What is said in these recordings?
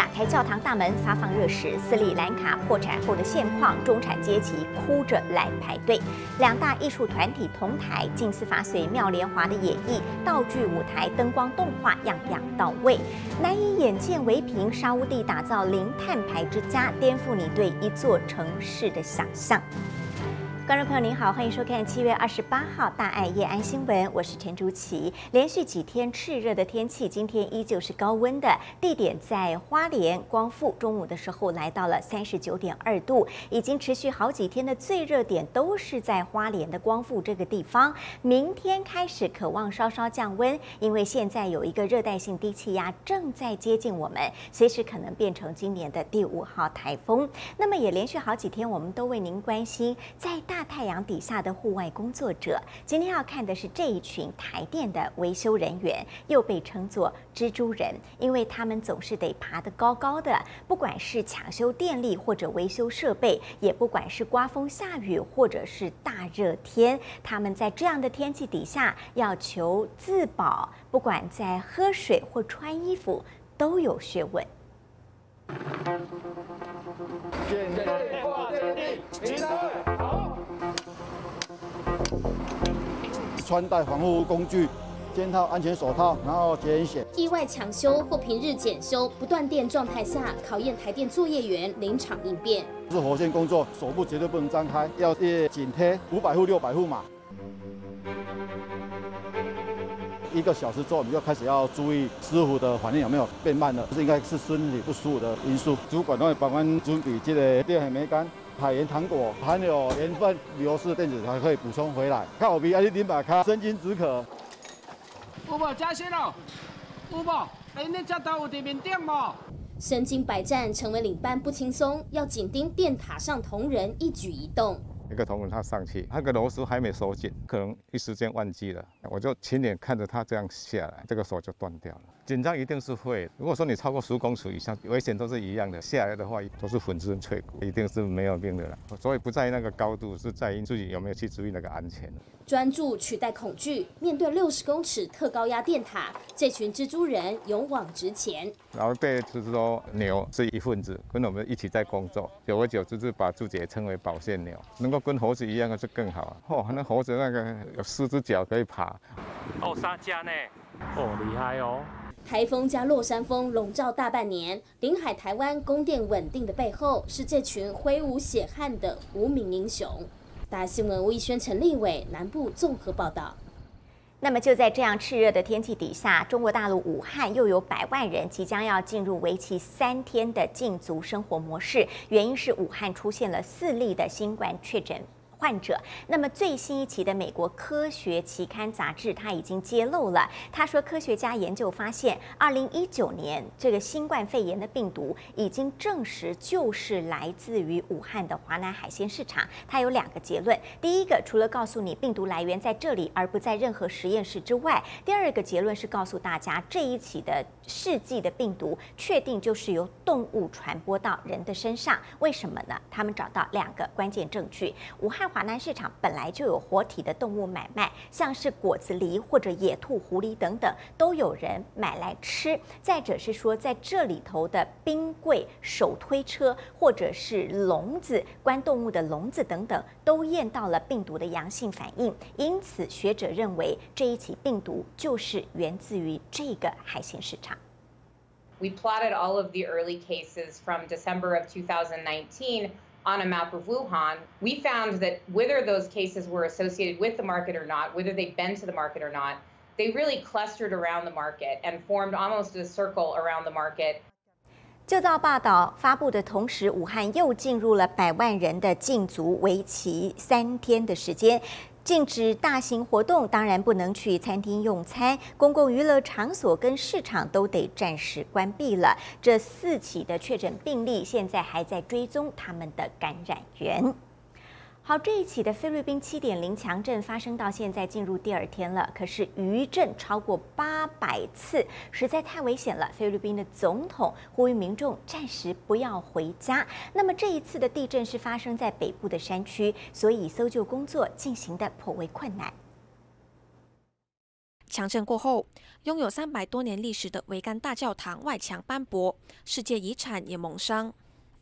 打开教堂大门，发放热食。斯里兰卡破产后的现况，中产阶级哭着来排队。两大艺术团体同台，近似法随妙莲华的演绎，道具、舞台、灯光、动画，样样到位。难以眼见为凭，沙乌地打造零碳排之家，颠覆你对一座城市的想象。观众朋友您好，欢迎收看七月二十八号大爱夜安新闻，我是陈竹琪。连续几天炽热的天气，今天依旧是高温的，地点在花莲光复，中午的时候来到了三十九点二度，已经持续好几天的最热点都是在花莲的光复这个地方。明天开始渴望稍稍降温，因为现在有一个热带性低气压正在接近我们，随时可能变成今年的第五号台风。那么也连续好几天，我们都为您关心在大。大太阳底下的户外工作者，今天要看的是这一群台电的维修人员，又被称作蜘蛛人，因为他们总是得爬得高高的，不管是抢修电力或者维修设备，也不管是刮风下雨或者是大热天，他们在这样的天气底下要求自保，不管在喝水或穿衣服都有学问。穿戴防护工具，肩套安全手套，然后节能险。意外抢修或平日检修不断电状态下，考验台电作业员临场应变。是火线工作，手部绝对不能张开，要贴紧贴五百户、六百户嘛。一个小时之后，你就开始要注意师傅的反应有没有变慢了，这应该是身体不舒服的因素。主管都会帮忙准备这个电焊梅干。海盐糖果含有盐分、流失的电子才可以补充回来。看我比阿弟丁把卡，生津止渴。有无加薪了，五宝，哎，你这到有地面顶无？身经百战，成为领班不轻松，要紧盯电塔上同仁一举一动。一个同仁他上去，那个螺丝还没收紧，可能一时间忘记了，我就亲眼看着他这样下来，这个手就断掉了。紧张一定是会。如果说你超过十公尺以上，危险都是一样的。下来的话都是粉身碎骨，一定是没有命的了。所以不在意那个高度，是在于自己有没有去注意那个安全。专注取代恐惧，面对六十公尺特高压电塔，这群蜘蛛人勇往直前。然后被就是说牛是一份子，跟我们一起在工作，久而久之就把自己也称为保线牛，能够跟猴子一样的就更好。哦，那猴子那个有四只脚可以爬。哦，三家呢？哦，厉害哦。台风加落山风笼罩大半年，临海台湾供电稳定的背后，是这群挥舞血汗的无名英雄。大新闻吴艺轩、陈立伟南部综合报道。那么就在这样炽热的天气底下，中国大陆武汉又有百万人即将要进入为期三天的禁足生活模式，原因是武汉出现了四例的新冠确诊。患者，那么最新一期的美国科学期刊杂志，它已经揭露了。他说，科学家研究发现，二零一九年这个新冠肺炎的病毒已经证实就是来自于武汉的华南海鲜市场。它有两个结论：第一个，除了告诉你病毒来源在这里，而不在任何实验室之外；第二个结论是告诉大家，这一起的世纪的病毒确定就是由动物传播到人的身上。为什么呢？他们找到两个关键证据：武汉。华南市场本来就有活体的动物买卖，像是果子狸或者野兔、狐狸等等，都有人买来吃。再者是说，在这里头的冰柜、手推车或者是笼子关动物的笼子等等，都验到了病毒的阳性反应。因此，学者认为这一起病毒就是源自于这个海鲜市场。We plotted all of the early cases from December of 2019. on a map of Wuhan, we found that whether those cases were associated with the market or not, whether they'd been to the market or not, they really clustered around the market and formed almost a circle around the market. 就在报道发布的同时，武汉又进入了百万人的禁足，为期三天的时间。禁止大型活动，当然不能去餐厅用餐，公共娱乐场所跟市场都得暂时关闭了。这四起的确诊病例，现在还在追踪他们的感染源。好，这一起的菲律宾七点零强震发生到现在进入第二天了，可是余震超过八百次，实在太危险了。菲律宾的总统呼吁民众暂时不要回家。那么这一次的地震是发生在北部的山区，所以搜救工作进行的颇为困难。强震过后，拥有三百多年历史的维甘大教堂外墙斑驳，世界遗产也蒙伤。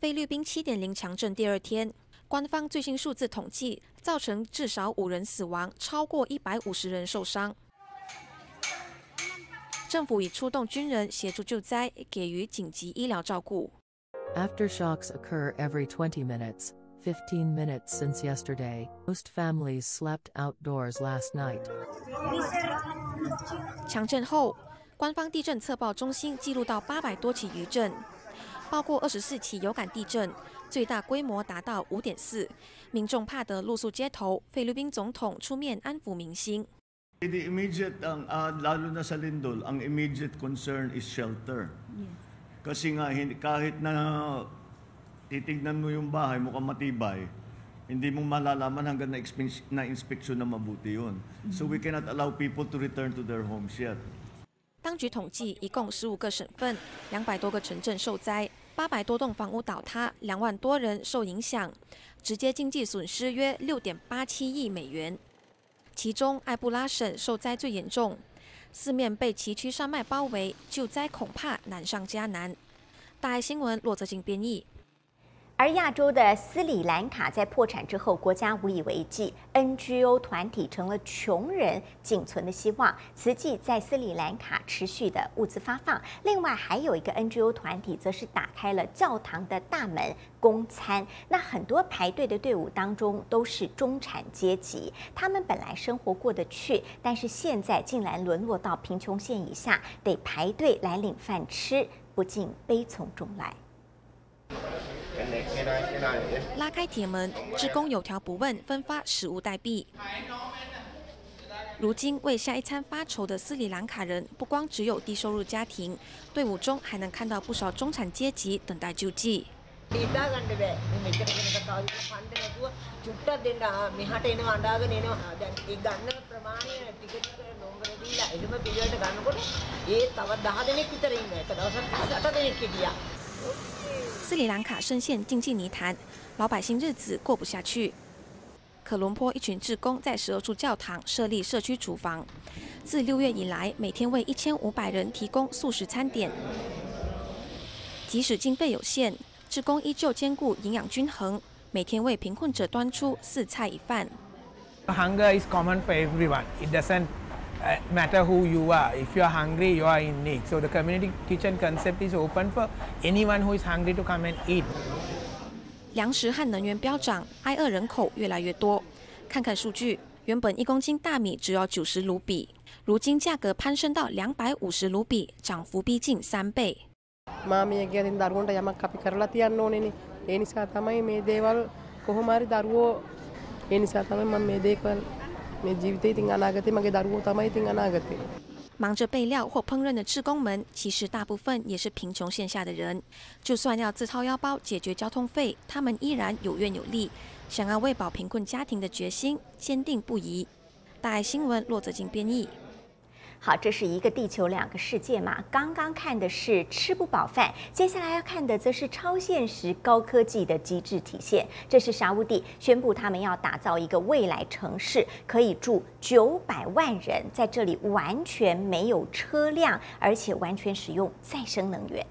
菲律宾七点零强震第二天，官方最新数字统计，造成至少五人死亡，超过一百五十人受伤。政府已出动军人协助救灾，给予紧急医疗照顾。Aftershocks occur every 20 minutes. 15 minutes since yesterday. Most families slept outdoors last night. 强震后，官方地震测报中心记录到八百多起余震，包括二十四起有感地震，最大规模达到五点四，民众怕得露宿街头。菲律宾总统出面安抚民心。The immediate, ang uh, lalo na sa Lindol, ang immediate concern is shelter. Yes. Kasi nga kahit na titignan mo yung bahay, mukhang matibay, hindi mo malalaman hanggang na inspeksyon na mabuti yun. So we cannot allow people to return to their homes yet. 当局统计，一共十五个省份、两百多个城镇受灾，八百多栋房屋倒塌，两万多人受影响，直接经济损失约六点八七亿美元。其中，埃布拉省受灾最严重，四面被崎岖山脉包围，救灾恐怕难上加难。大爱新闻，骆泽静编译。而亚洲的斯里兰卡在破产之后，国家无以为继，NGO 团体成了穷人仅存的希望。慈济在斯里兰卡持续的物资发放，另外还有一个 NGO 团体，则是打开了教堂的大门供餐。那很多排队的队伍当中都是中产阶级，他们本来生活过得去，但是现在竟然沦落到贫穷线以下，得排队来领饭吃，不禁悲从中来。拉开铁门，职工有条不紊分发食物代币。如今为下一餐发愁的斯里兰卡人，不光只有低收入家庭，队伍中还能看到不少中产阶级等待救济。斯里兰卡深陷经济泥潭，老百姓日子过不下去。可伦坡一群志工在十二处教堂设立社区厨房，自六月以来，每天为一千五百人提供素食餐点。即使经费有限，志工依旧兼顾营养均衡，每天为贫困者端出四菜一饭。Matter who you are. If you are hungry, you are in need. So the community kitchen concept is open for anyone who is hungry to come and eat. 粮食和能源飙涨，挨饿人口越来越多。看看数据，原本一公斤大米只要九十卢比，如今价格攀升到两百五十卢比，涨幅逼近三倍。忙着备料或烹饪的职工们，其实大部分也是贫穷线下的人。就算要自掏腰包解决交通费，他们依然有怨有利，想要喂饱贫困家庭的决心坚定不移。大爱新闻骆泽晶编译。好，这是一个地球两个世界嘛。刚刚看的是吃不饱饭，接下来要看的则是超现实高科技的极致体现。这是沙乌地宣布，他们要打造一个未来城市，可以住九百万人，在这里完全没有车辆，而且完全使用再生能源。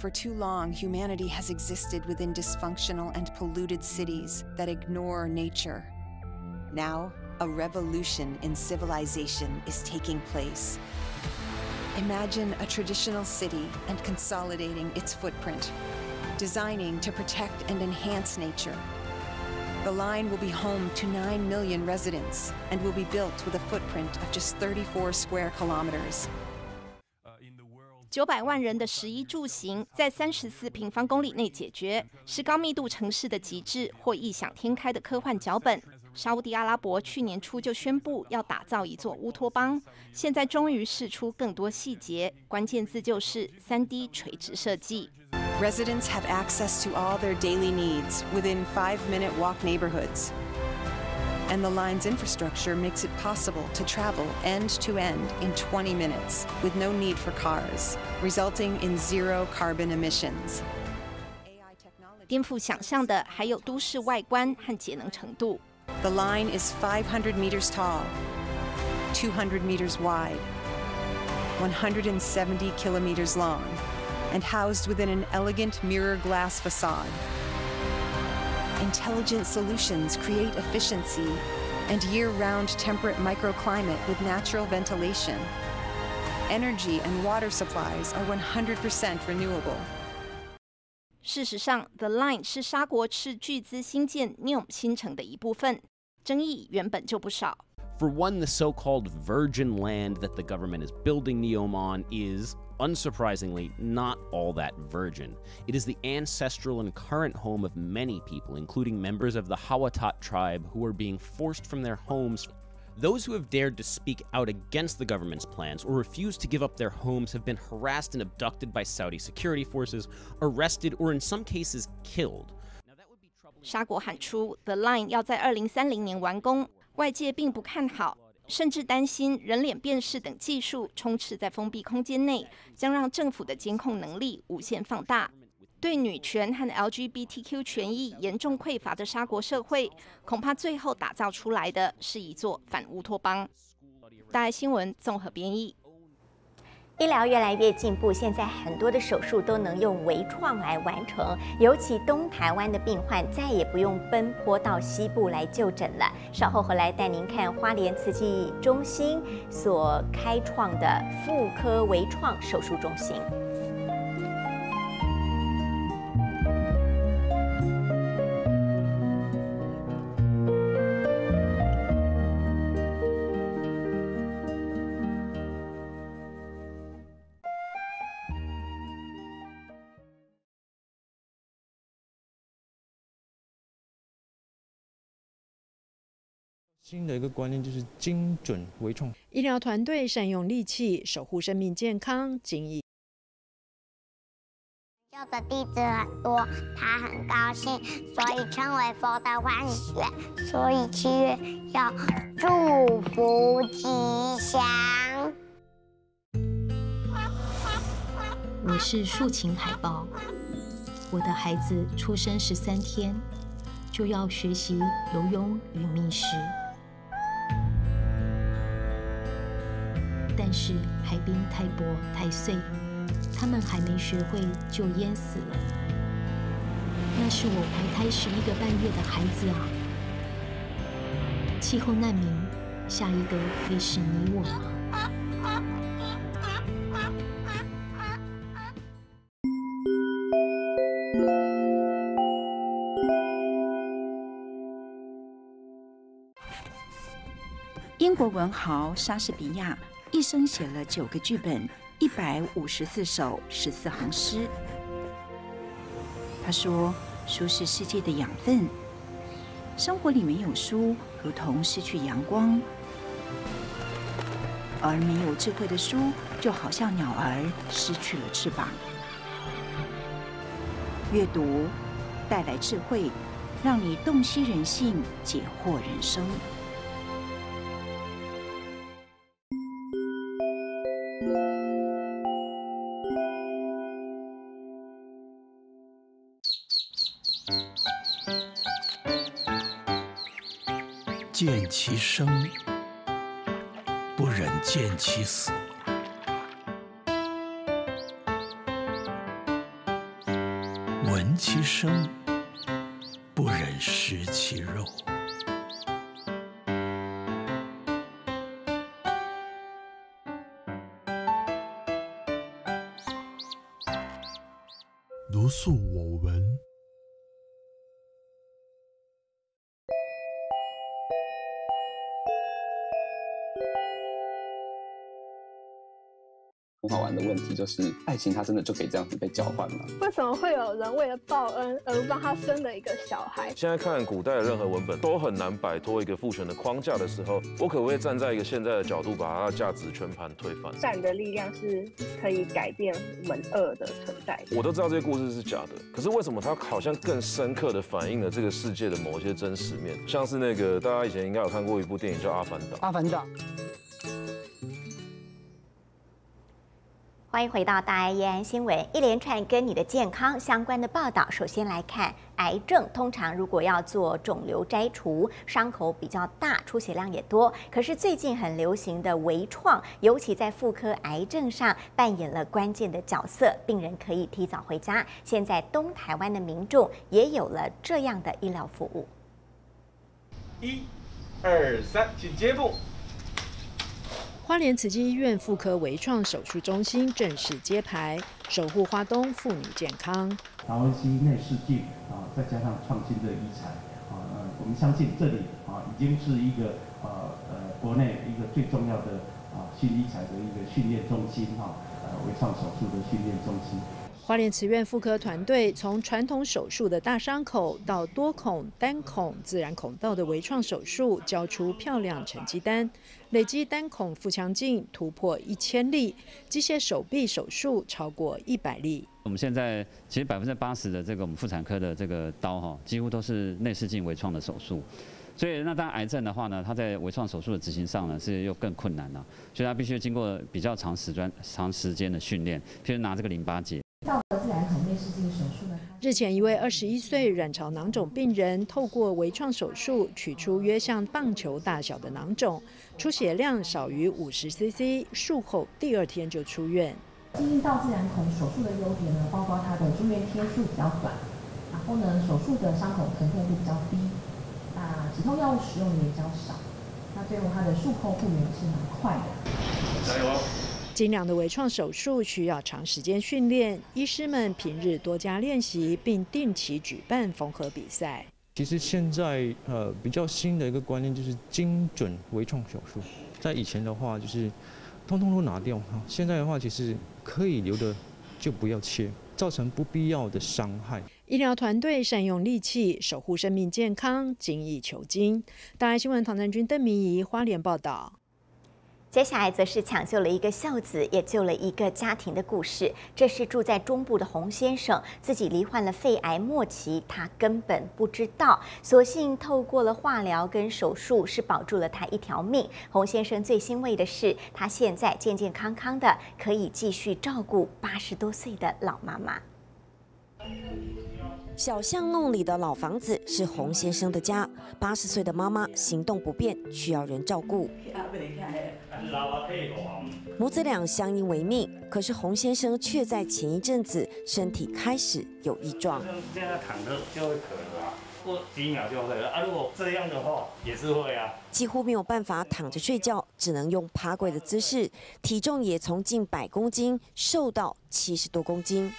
For too long, humanity has existed within dysfunctional and polluted cities that ignore nature. Now. a revolution in civilization is taking place. Imagine a traditional city and consolidating its footprint, designing to protect and enhance nature. The line will be home to 9 million residents and will be built with a footprint of just 34 square kilometers. 九百万人的食衣住行在三十四平方公里内解决，是高密度城市的极致或异想天开的科幻脚本。 沙地阿拉伯去年初就宣布要打造一座乌托邦，现在终于试出更多细节，关键字就是三 D 垂直设计。Residents have access to all their daily needs within five-minute walk neighborhoods, and the line's infrastructure makes it possible to travel end to end in 20 minutes with no need for cars, resulting in zero carbon emissions. 颠覆想象的还有都市外观和节能程度。The line is 500 meters tall. 200 meters wide, 170 kilometers long, and housed within an elegant mirror glass facade. Intelligent solutions create efficiency and year round temperate microclimate with natural ventilation. Energy and water supplies are 100% renewable. 事实上，The Line 是沙国斥巨资新建 Neom 新城的一部分，争议原本就不少。For one, the so called virgin land that the government is building Neom on is, unsurprisingly, not all that virgin. It is the ancestral and current home of many people, including members of the Hawatat tribe who are being forced from their homes. Those who have dared to speak out against the government's plans or refuse to give up their homes have been harassed and abducted by Saudi security forces, arrested, or in some cases killed. 沙国喊出 The Line 要在二零三零年完工，外界并不看好，甚至担心人脸辨识等技术充斥在封闭空间内，将让政府的监控能力无限放大。 对女权和 LGBTQ 权益严重匮乏的沙国社会，恐怕最后打造出来的是一座反乌托邦。大爱新闻综合编译。医疗越来越进步，现在很多的手术都能用微创来完成。尤其东台湾的病患再也不用奔波到西部来就诊了。稍后回来带您看花莲慈济中心所开创的妇科微创手术中心。新的一个观念就是精准微创。医疗团队善用利器，守护生命健康，精益。救的弟子很多，他很高兴，所以称为佛的欢喜月。所以七月要祝福吉祥。我是竖琴海豹，我的孩子出生十三天就要学习游泳与觅食。但是海冰太薄太碎，他们还没学会就淹死了。那是我怀胎十一个半月的孩子啊！气候难民，下一个会是你我？英国文豪莎士比亚。一生写了九个剧本，一百五十四首十四行诗。他说：“书是世界的养分，生活里没有书，如同失去阳光；而没有智慧的书，就好像鸟儿失去了翅膀。”阅读带来智慧，让你洞悉人性，解惑人生。其生，不忍见其死；闻其声，不忍食其肉。如素就是，爱情它真的就可以这样子被交换吗？为什么会有人为了报恩而帮他生了一个小孩？现在看古代的任何文本都很难摆脱一个父权的框架的时候，我可不可以站在一个现在的角度，把它的价值全盘推翻？善的力量是可以改变我们恶的存在。我都知道这些故事是假的，可是为什么它好像更深刻的反映了这个世界的某些真实面？像是那个大家以前应该有看过一部电影叫《阿凡达》。阿凡达。欢迎回到大爱夜安新闻，一连串跟你的健康相关的报道。首先来看癌症通常如果要做肿瘤摘除，伤口比较大，出血量也多。可是最近很流行的微创，尤其在妇科癌症上扮演了关键的角色，病人可以提早回家。现在东台湾的民众也有了这样的医疗服务。一、二、三，请接步。花莲慈济医院妇科微创手术中心正式揭牌，守护花东妇女健康。达文西内视镜啊，再加上创新的医材啊，呃，我们相信这里啊，已经是一个呃呃国内一个最重要的啊新医材的一个训练中心哈，呃微创手术的训练中心。花莲慈院妇科团队从传统手术的大伤口到多孔、单孔、自然孔道的微创手术，交出漂亮成绩单。累积单孔腹腔镜突破一千例，机械手臂手术超过一百例。我们现在其实百分之八十的这个我们妇产科的这个刀哈，几乎都是内视镜微创的手术。所以那当癌症的话呢，它在微创手术的执行上呢是又更困难了，所以它必须经过比较长时间、长时间的训练，譬如拿这个淋巴结。到自然孔内视镜手术呢？日前，一位二十一岁卵巢囊肿病人透过微创手术取出约像棒球大小的囊肿，出血量少于五十 CC，术后第二天就出院。进入到自然孔手术的优点呢，包括它的住院天数比较短，然后呢，手术的伤口疼痛度比较低，那止痛药物使用也比较少，那最后它的术后复原是蛮快的。加油！精良的微创手术需要长时间训练，医师们平日多加练习，并定期举办缝合比赛。其实现在呃比较新的一个观念就是精准微创手术，在以前的话就是通通都拿掉哈，现在的话其实可以留的就不要切，造成不必要的伤害。医疗团队善用利器，守护生命健康，精益求精。大爱新闻唐振军、邓明仪花莲报道。接下来则是抢救了一个孝子，也救了一个家庭的故事。这是住在中部的洪先生，自己罹患了肺癌末期，他根本不知道，所幸透过了化疗跟手术，是保住了他一条命。洪先生最欣慰的是，他现在健健康康的，可以继续照顾八十多岁的老妈妈。小巷弄里的老房子是洪先生的家，八十岁的妈妈行动不便，需要人照顾。母子俩相依为命，可是洪先生却在前一阵子身体开始有异状。这样躺着就会渴了啊，过几秒就会了啊。如果这样的话也是会啊。几乎没有办法躺着睡觉，只能用爬跪的姿势，体重也从近百公斤瘦到七十多公斤。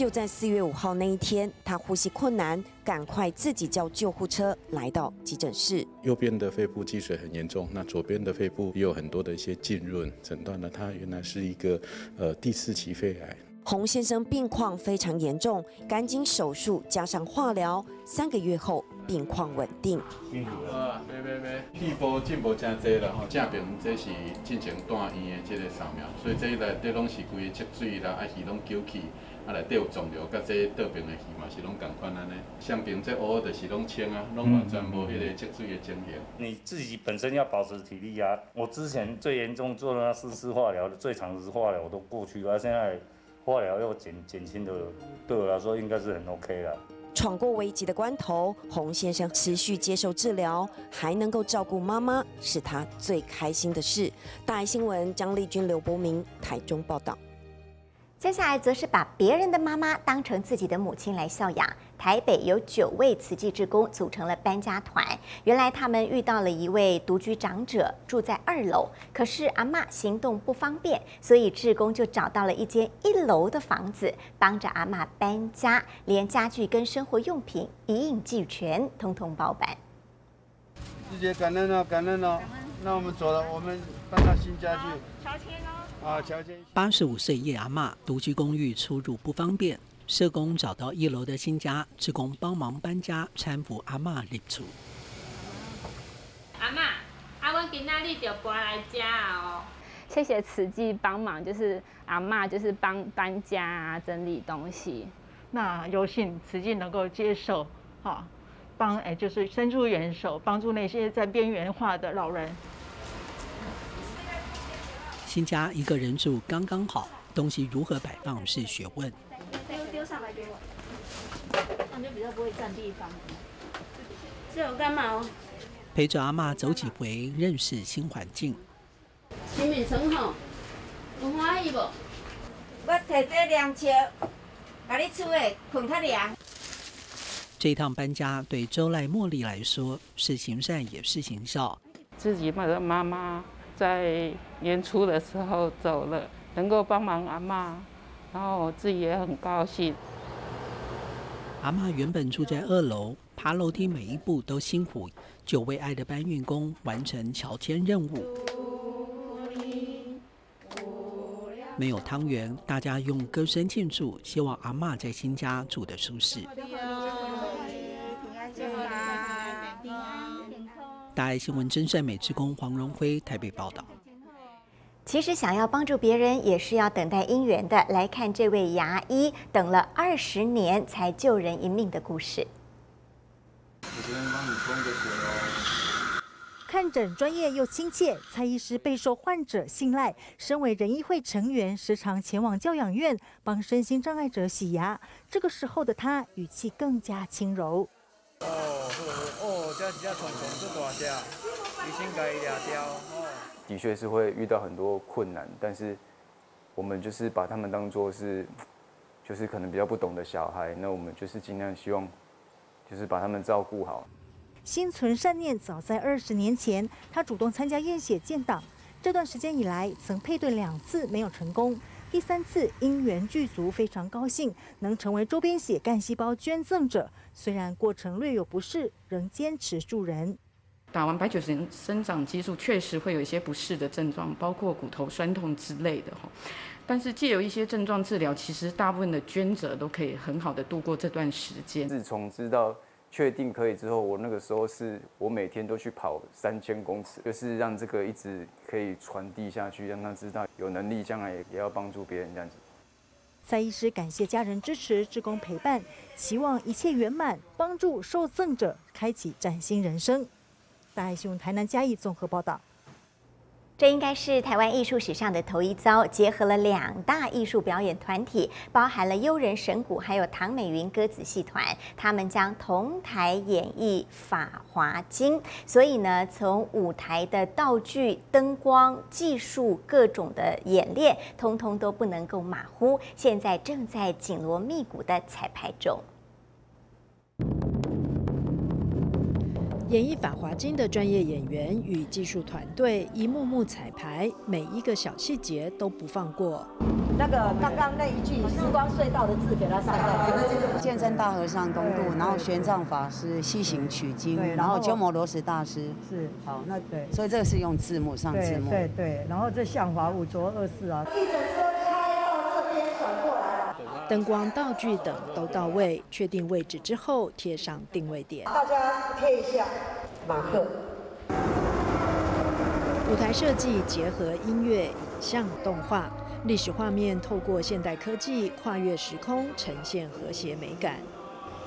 就在四月五号那一天，他呼吸困难，赶快自己叫救护车来到急诊室。右边的肺部积水很严重，那左边的肺部也有很多的一些浸润，诊断了他原来是一个呃第四期肺癌。洪先生病况非常严重，赶紧手术加上化疗，三个月后病况稳定。辛苦了，别别别，细胞进步真多了吼，正边这是进行住院的这个扫描，所以这内底拢是规个积水啦，还是拢揪起。啊，内底有肿瘤，甲这倒边的戏嘛是拢共款安尼。相边这乌就是拢清啊，拢完全无迄个积水的情形。你自己本身要保持体力啊。我之前最严重做的那四次化疗，最长的化疗我都过去了，现在化疗又减减轻的，对我来说应该是很 OK 了。闯过危急的关头，洪先生持续接受治疗，还能够照顾妈妈，是他最开心的事。大爱新闻张丽君、刘伯明台中报道。接下来则是把别人的妈妈当成自己的母亲来孝养。台北有九位慈济志工组成了搬家团。原来他们遇到了一位独居长者，住在二楼，可是阿妈行动不方便，所以志工就找到了一间一楼的房子，帮着阿妈搬家，连家具跟生活用品一应俱全，通通包办。师姐感恩哦，感恩哦。那我们走了，我们搬到新家具。八十五岁叶阿妈独居公寓出入不方便，社工找到一楼的新家，职工帮忙搬家，搀扶阿妈入住。阿妈，阿我今仔日就搬来家哦。谢谢慈济帮忙，就是阿妈就是帮搬家啊，整理东西。那有幸慈济能够接受，哈，帮哎就是伸出援手，帮助那些在边缘化的老人。新家一个人住刚刚好，东西如何摆放是学问。丢丢上来给我，这样就比较不会占地方。这有干嘛哦？陪着阿妈走几回，认识新环境。新米城吼，有欢喜不？我摕这凉席，把你厝的困较凉。这一趟搬家对周赖茉莉来说是行善也是行孝。自己的妈妈在年初的时候走了，能够帮忙阿妈，然后我自己也很高兴。阿妈原本住在二楼，爬楼梯每一步都辛苦，九位爱的搬运工完成乔迁任务。没有汤圆，大家用歌声庆祝，希望阿妈在新家住得舒适。大爱新闻真善美职工黄荣辉台北报道。其实想要帮助别人，也是要等待姻缘的。来看这位牙医等了二十年才救人一命的故事。我这边帮你冲个水哦。看诊专业又亲切，蔡医师备受患者信赖。身为仁医会成员，时常前往教养院帮身心障碍者洗牙。这个时候的他，语气更加轻柔。哦，哦，这是只虫虫是大只，医生给伊抓掉。哦，的确是会遇到很多困难，但是我们就是把他们当做是，就是可能比较不懂的小孩，那我们就是尽量希望，就是把他们照顾好。心存善念，早在二十年前，他主动参加验血建档。这段时间以来，曾配对两次没有成功。第三次因缘具足，非常高兴能成为周边血干细胞捐赠者。虽然过程略有不适，仍坚持助人。打完白酒生生长激素，确实会有一些不适的症状，包括骨头酸痛之类的哈。但是借由一些症状治疗，其实大部分的捐者都可以很好的度过这段时间。自从知道确定可以之后，我那个时候是我每天都去跑三千公尺，就是让这个一直可以传递下去，让他知道有能力将来也要帮助别人这样子。蔡医师感谢家人支持、志工陪伴，希望一切圆满，帮助受赠者开启崭新人生。大爱新闻台南嘉义综合报道。这应该是台湾艺术史上的头一遭，结合了两大艺术表演团体，包含了悠人神鼓还有唐美云歌子戏团，他们将同台演绎《法华经》。所以呢，从舞台的道具、灯光、技术各种的演练，通通都不能够马虎。现在正在紧锣密鼓的彩排中。演绎《法华经》的专业演员与技术团队一幕幕彩排，每一个小细节都不放过。那个刚刚那一句“时光隧道”的字给他上来。见证大和尚东渡，然后玄奘法师西行取经，然后鸠摩罗什大师是好，那对，所以这个是用字幕上字幕。对对，然后这向华五浊恶世啊。灯光、道具等都到位，确定位置之后贴上定位点。大家贴一下马克。舞台设计结合音乐、影像、动画，历史画面透过现代科技跨越时空，呈现和谐美感。《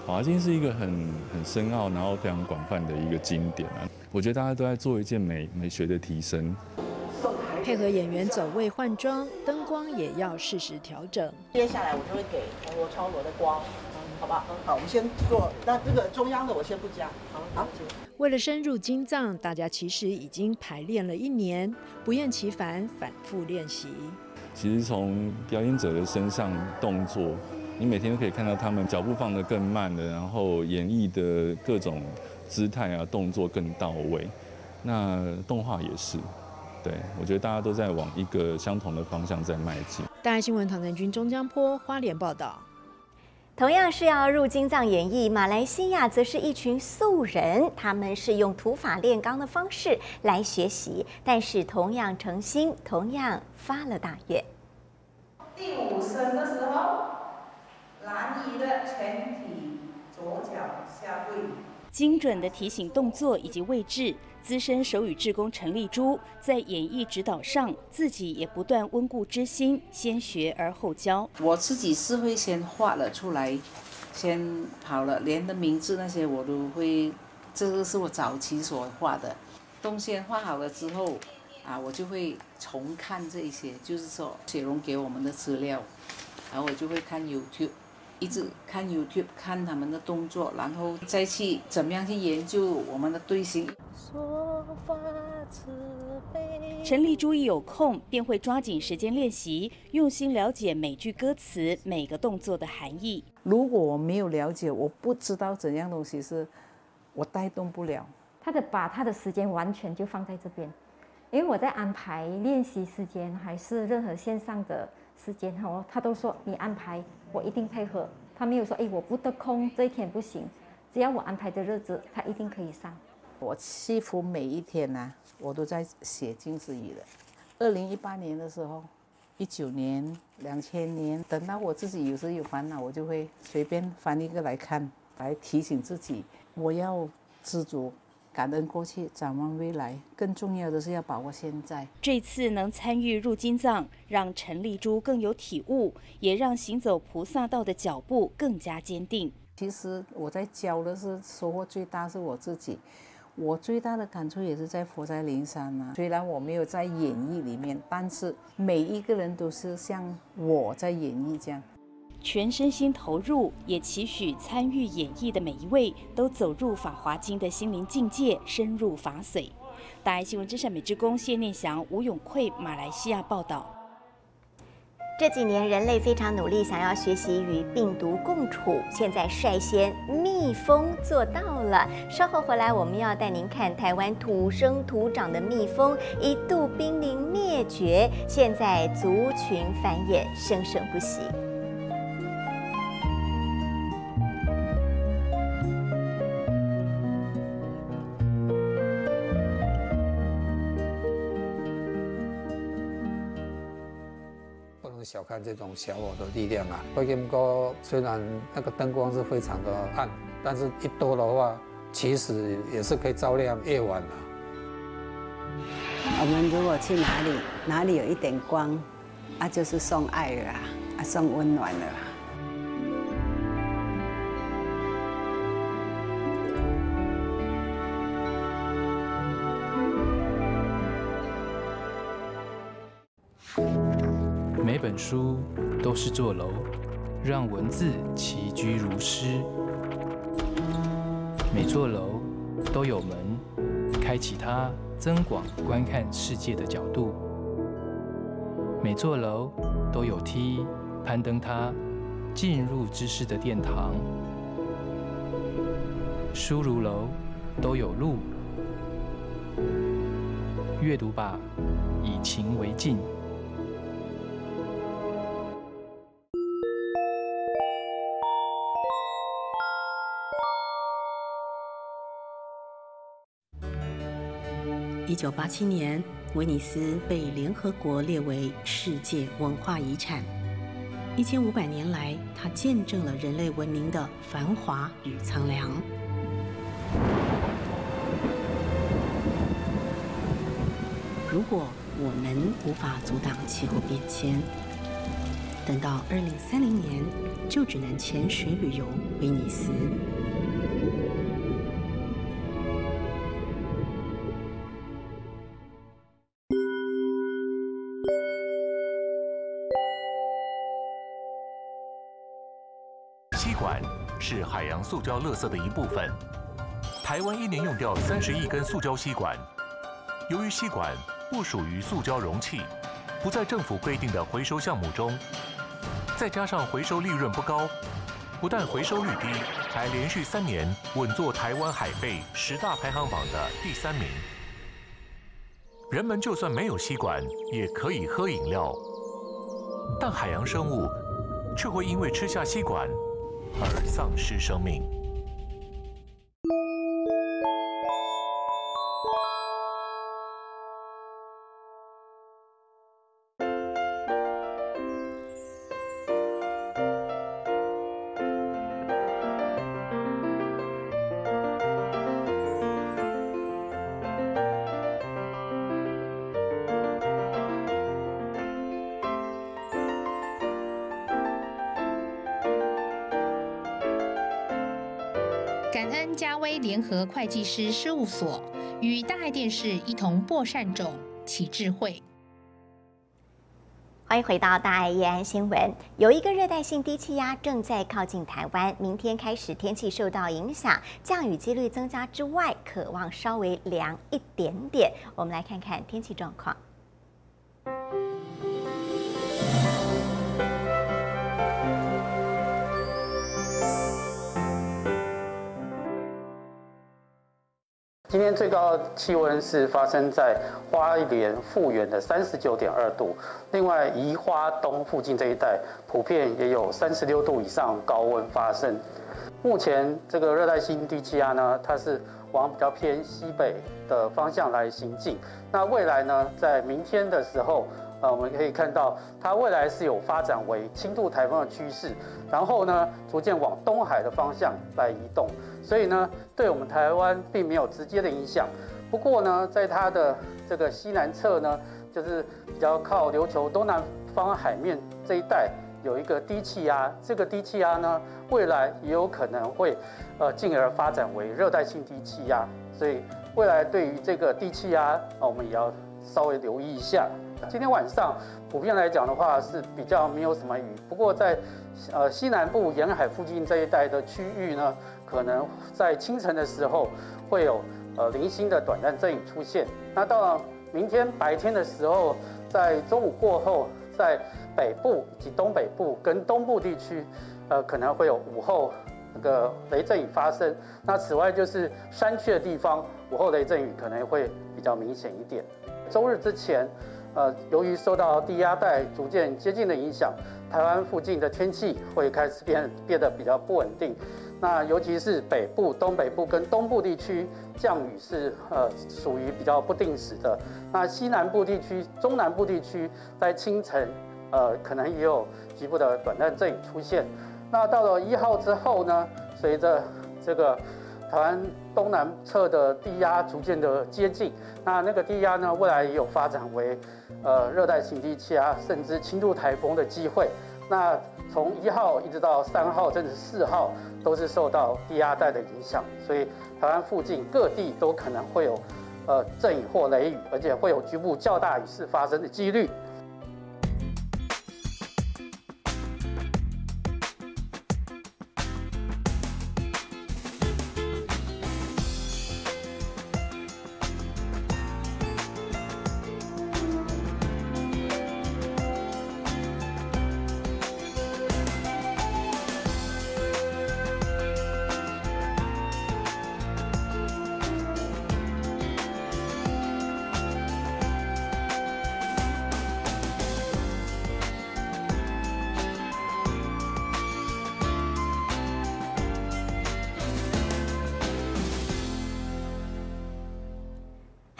法华经》是一个很很深奥，然后非常广泛的一个经典啊。我觉得大家都在做一件美美学的提升。配合演员走位换装，灯光也要适时调整。接下来我就会给铜锣超罗的光，好吧？好，我们先做。那这个中央的我先不加。好，好。为了深入金藏，大家其实已经排练了一年，不厌其烦，反复练习。其实从表演者的身上动作，你每天都可以看到他们脚步放得更慢的，然后演绎的各种姿态啊、动作更到位。那动画也是。对，我觉得大家都在往一个相同的方向在迈进。大爱新闻唐南军中江坡花莲报道。同样是要入京藏演绎，马来西亚则是一群素人，他们是用土法炼钢的方式来学习，但是同样诚心，同样发了大愿。第五声的时候，男女的全体左脚下跪。精准的提醒动作以及位置，资深手语志工陈丽珠在演绎指导上，自己也不断温故知新，先学而后教。我自己是会先画了出来，先跑了，连的名字那些我都会，这个是我早期所画的。东西画好了之后，啊，我就会重看这一些，就是说雪蓉给我们的资料，然后我就会看 YouTube。一直看 YouTube 看他们的动作，然后再去怎么样去研究我们的队形。陈丽珠一有空便会抓紧时间练习，用心了解每句歌词、每个动作的含义。如果我没有了解，我不知道怎样东西是我带动不了。他的把他的时间完全就放在这边，因为我在安排练习时间还是任何线上的时间哈，他都说你安排，我一定配合。他没有说哎我不得空这一天不行，只要我安排的日子，他一定可以上。我几乎每一天呢，我都在写近似语的。二零一八年的时候，一九年、两千年，等到我自己有时有烦恼，我就会随便翻一个来看，来提醒自己，我要知足，感恩过去，展望未来。更重要的是要把握现在。这次能参与入金藏，让陈丽珠更有体悟，也让行走菩萨道的脚步更加坚定。其实我在教的是收获最大是我自己。我最大的感触也是在佛在灵山呐，虽然我没有在演绎里面，但是每一个人都是像我在演绎这样，全身心投入，也期许参与演绎的每一位都走入《法华经》的心灵境界，深入法髓。大爱新闻之善美之功谢念祥、吴永慧，马来西亚报道。这几年，人类非常努力，想要学习与病毒共处。现在率先蜜蜂做到了。稍后回来，我们要带您看台湾土生土长的蜜蜂，一度濒临灭绝，现在族群繁衍，生生不息。看这种小我的力量啊！灰金哥虽然那个灯光是非常的暗，但是一多的话，其实也是可以照亮夜晚的。我们如果去哪里，哪里有一点光，啊就是送爱了啊，送温暖了。本书都是座楼，让文字齐居如诗。每座楼都有门，开启它，增广观看世界的角度。每座楼都有梯，攀登它，进入知识的殿堂。书如楼，都有路。阅读吧，以情为镜。一九八七年，威尼斯被联合国列为世界文化遗产。一千五百年来，它见证了人类文明的繁华与苍凉。如果我们无法阻挡气候变迁，等到二零三零年，就只能潜水旅游威尼斯。塑胶垃圾的一部分。台湾一年用掉三十亿根塑胶吸管。由于吸管不属于塑胶容器，不在政府规定的回收项目中，再加上回收利润不高，不但回收率低，还连续三年稳坐台湾海贝十大排行榜的第三名。人们就算没有吸管，也可以喝饮料，但海洋生物却会因为吃下吸管。而丧失生命。联合会计师事务所与大爱电视一同播善种，启智慧。欢迎回到大爱夜安新闻。有一个热带性低气压正在靠近台湾，明天开始天气受到影响，降雨几率增加之外，渴望稍微凉一点点。我们来看看天气状况。最高气温是发生在花莲富源的三十九点二度，另外宜花东附近这一带普遍也有三十六度以上高温发生。目前这个热带性低气压呢，它是往比较偏西北的方向来行进。那未来呢，在明天的时候，呃，我们可以看到它未来是有发展为轻度台风的趋势，然后呢，逐渐往东海的方向来移动。所以呢，对我们台湾并没有直接的影响。不过呢，在它的这个西南侧呢，就是比较靠琉球东南方海面这一带有一个低气压。这个低气压呢，未来也有可能会呃进而发展为热带性低气压。所以未来对于这个低气压啊，我们也要稍微留意一下。今天晚上普遍来讲的话是比较没有什么雨。不过在呃西南部沿海附近这一带的区域呢。可能在清晨的时候会有呃零星的短暂阵雨出现。那到明天白天的时候，在中午过后，在北部以及东北部跟东部地区，呃可能会有午后那个雷阵雨发生。那此外就是山区的地方，午后雷阵雨可能会比较明显一点。周日之前，呃由于受到低压带逐渐接近的影响，台湾附近的天气会开始变变得比较不稳定。那尤其是北部、东北部跟东部地区降雨是呃属于比较不定时的。那西南部地区、中南部地区在清晨呃可能也有局部的短暂阵雨出现。那到了一号之后呢，随着这个台湾东南侧的低压逐渐的接近，那那个低压呢未来也有发展为呃热带性低气压甚至轻度台风的机会。那从一号一直到三号甚至四号。都是受到低压带的影响，所以台湾附近各地都可能会有呃阵雨或雷雨，而且会有局部较大雨势发生的几率。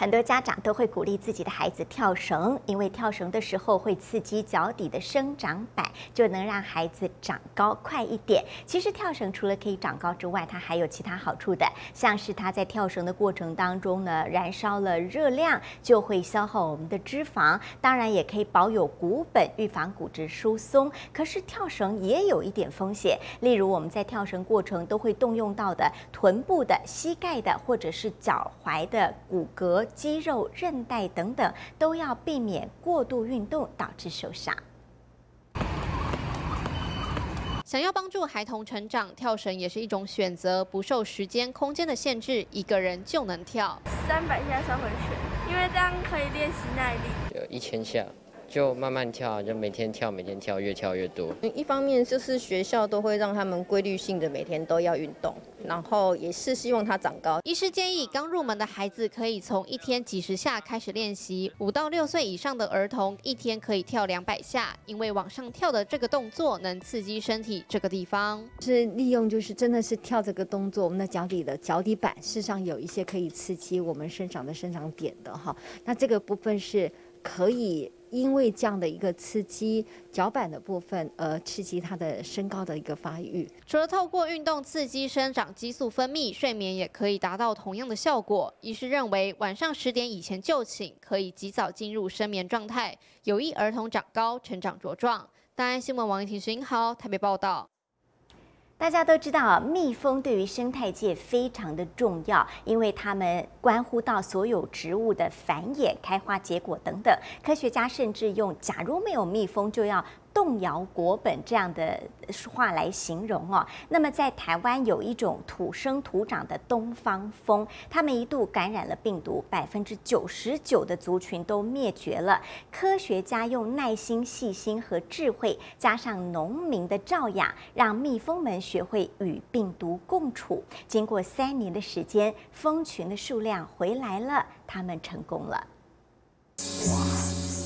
很多家长都会鼓励自己的孩子跳绳，因为跳绳的时候会刺激脚底的生长板，就能让孩子长高快一点。其实跳绳除了可以长高之外，它还有其他好处的，像是它在跳绳的过程当中呢，燃烧了热量，就会消耗我们的脂肪，当然也可以保有骨本，预防骨质疏松。可是跳绳也有一点风险，例如我们在跳绳过程都会动用到的臀部的、膝盖的或者是脚踝的骨骼。肌肉、韧带等等都要避免过度运动导致受伤。想要帮助孩童成长，跳绳也是一种选择，不受时间、空间的限制，一个人就能跳三百下双回旋，因为这样可以练习耐力。有一千下。就慢慢跳，就每天跳，每天跳，越跳越多。一方面就是学校都会让他们规律性的每天都要运动，然后也是希望他长高。医师建议，刚入门的孩子可以从一天几十下开始练习。五到六岁以上的儿童，一天可以跳两百下，因为往上跳的这个动作能刺激身体这个地方。是利用就是真的是跳这个动作，我们的脚底的脚底板事实上有一些可以刺激我们生长的生长点的哈。那这个部分是可以。因为这样的一个刺激脚板的部分，而刺激它的身高的一个发育。除了透过运动刺激生长激素分泌，睡眠也可以达到同样的效果。医师认为，晚上十点以前就寝，可以及早进入深眠状态，有益儿童长高、成长茁壮。大安新闻王一婷、徐英豪台北报道。大家都知道，蜜蜂对于生态界非常的重要，因为它们关乎到所有植物的繁衍、开花、结果等等。科学家甚至用“假如没有蜜蜂，就要”。动摇国本这样的话来形容哦。那么在台湾有一种土生土长的东方蜂，它们一度感染了病毒，百分之九十九的族群都灭绝了。科学家用耐心、细心和智慧，加上农民的照养，让蜜蜂们学会与病毒共处。经过三年的时间，蜂群的数量回来了，他们成功了。哇，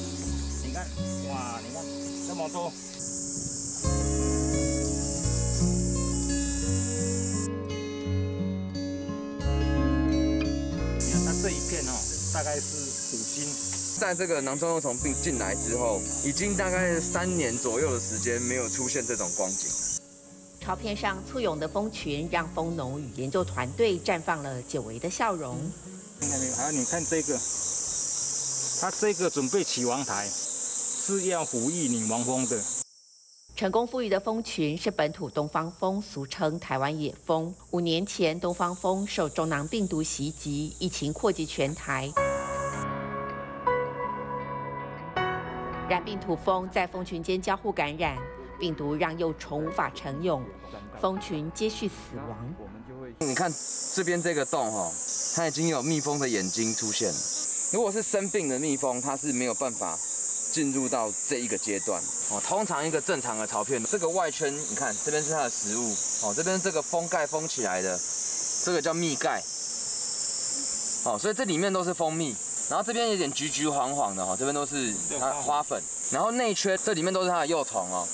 么多。你看它这一片哦，大概是五斤。在这个囊中虫病进来之后，已经大概三年左右的时间没有出现这种光景。照片上簇拥的蜂群，让蜂农与研究团队绽放了久违的笑容。还有你看这个，它这个准备起王台。是要服役女王蜂的。成功富裕的蜂群是本土东方蜂，俗称台湾野蜂。五年前，东方蜂受中囊病毒袭击，疫情扩及全台。染病土蜂在蜂群间交互感染，病毒让幼虫无法成蛹，蜂群接续死亡。你看这边这个洞哈，它已经有蜜蜂的眼睛出现。如果是生病的蜜蜂，它是没有办法。进入到这一个阶段。哦，通常一个正常的巢片，这个外圈你看这边是它的食物。哦，这边这个封盖封起来的，这个叫蜜盖，哦，所以这里面都是蜂蜜，然后这边有点橘橘黄黄的哈，这边都是它花粉，然后内圈这里面都是它的幼虫哦，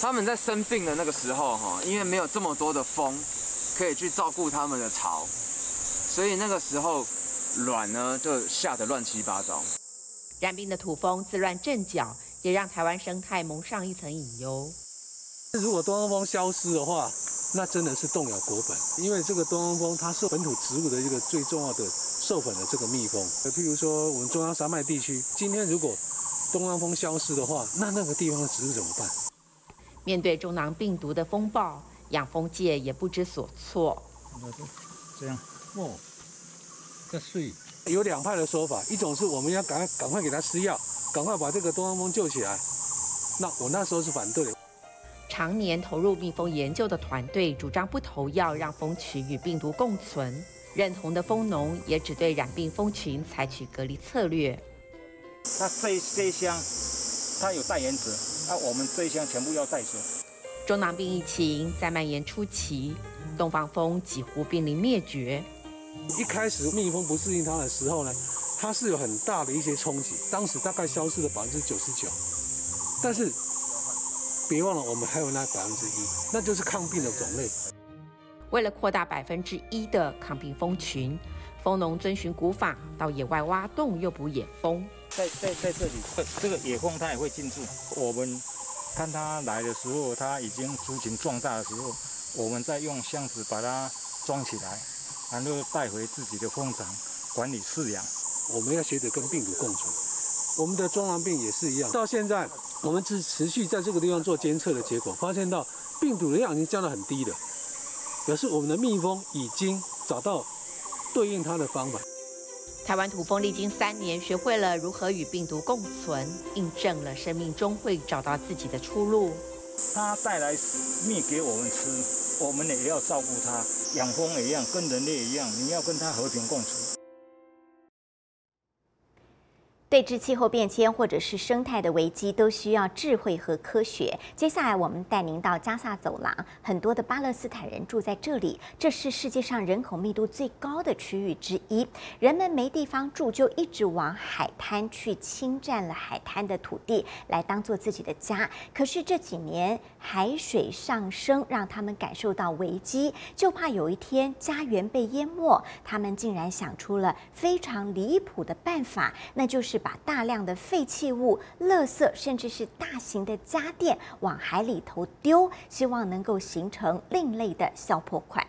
它们在生病的那个时候哈，因为没有这么多的蜂可以去照顾它们的巢，所以那个时候卵呢就下得乱七八糟。染病的土蜂自乱阵脚，也让台湾生态蒙上一层隐忧。如果东方蜂消失的话，那真的是动摇国本。因为这个东方蜂，它是本土植物的一个最重要的授粉的这个蜜蜂。譬如说，我们中央山脉地区，今天如果东方蜂消失的话，那那个地方的植物怎么办？面对中囊病毒的风暴，养蜂界也不知所措。这样，哦，这水。有两派的说法，一种是我们要赶快赶快给他施药，赶快把这个东方蜂救起来。那我那时候是反对的。常年投入蜜蜂研究的团队主张不投药，让蜂群与病毒共存。认同的蜂农也只对染病蜂群采取隔离策略。它这这一箱，它有带原则，那我们这一箱全部要带走。中囊病疫情在蔓延初期，东方蜂几乎濒临灭绝。一开始蜜蜂不适应它的时候呢，它是有很大的一些冲击，当时大概消失了百分之九十九。但是别忘了，我们还有那百分之一，那就是抗病的种类。为了扩大百分之一的抗病蜂群，蜂农遵循古法，到野外挖洞又捕野蜂。在在在这里，这个野蜂它也会进驻。我们看它来的时候，它已经族群壮大的时候，我们再用箱子把它装起来。然后带回自己的蜂场管理饲养。我们要学着跟病毒共存。我们的中囊病也是一样。到现在，我们是持续在这个地方做监测的结果，发现到病毒的量已经降到很低了，表示我们的蜜蜂已经找到对应它的方法。台湾土蜂历经三年，学会了如何与病毒共存，印证了生命终会找到自己的出路。它带来蜜给我们吃，我们也要照顾它。养蜂也一样，跟人类一样，你要跟它和平共处。对峙气候变迁或者是生态的危机，都需要智慧和科学。接下来，我们带您到加萨走廊，很多的巴勒斯坦人住在这里，这是世界上人口密度最高的区域之一。人们没地方住，就一直往海滩去侵占了海滩的土地，来当做自己的家。可是这几年海水上升，让他们感受到危机，就怕有一天家园被淹没。他们竟然想出了非常离谱的办法，那就是。把大量的废弃物、垃圾，甚至是大型的家电往海里头丢，希望能够形成另类的消破块。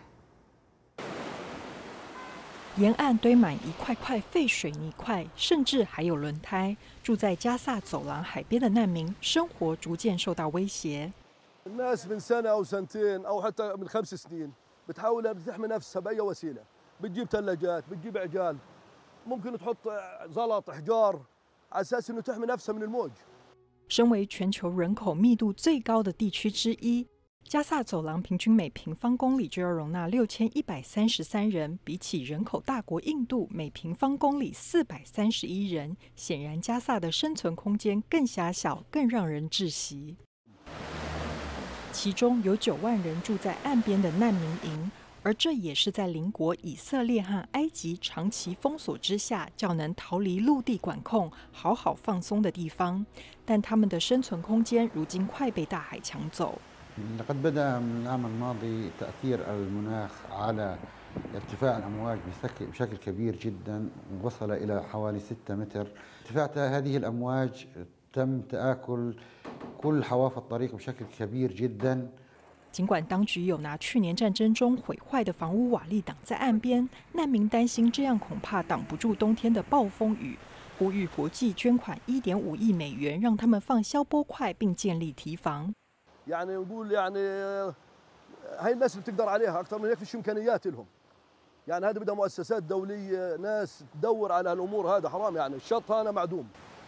沿岸堆满一块块废水泥块，甚至还有轮胎。住在加萨走廊海边的难民，生活逐渐受到威胁。 الناس من سنة أو سنتين أو حتى من خمس سنين بتحاول بتحمي نفسها بأي وسيلة بتجيب ثلاجات بتجيب عجال ممكن تحط زلط حجار على أساس إنه تحمي نفسها من الموج 身为全球人口密度最高的地区之一，加萨走廊平均每平方公里就要容纳六千一百三十三人，比起人口大国印度每平方公里四百三十一人，显然加萨的生存空间更狭小，更让人窒息。其中有九万人住在岸边的难民营， 而这也是在邻国以色列和埃及长期封锁之下，较能逃离陆地管控、好好放松的地方。但他们的生存空间如今快被大海抢走。 لقد بدأ من العام الماضي تأثير المناخ على ارتفاع الأمواج بشكل بشكل كبير جدا وصل إلى حوالي 6 متر ارتفاع هذه الأمواج تم تآكل كل حواف الطريق بشكل كبير جدا 尽管当局有拿去年战争中毁坏的房屋瓦砾挡在岸边，难民担心这样恐怕挡不住冬天的暴风雨，呼吁国际捐款1.5亿美元，让他们放消波块并建立堤防。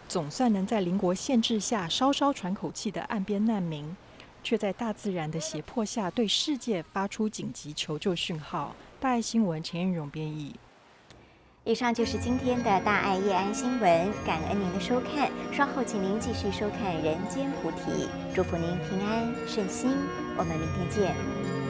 总算能在邻国限制下稍稍喘口气的岸边难民。却在大自然的胁迫下对世界发出紧急求救讯号。大爱新闻陈彦荣编译。以上就是今天的大爱夜安新闻，感恩您的收看。稍后请您继续收看《人间菩提》，祝福您平安顺心。我们明天见。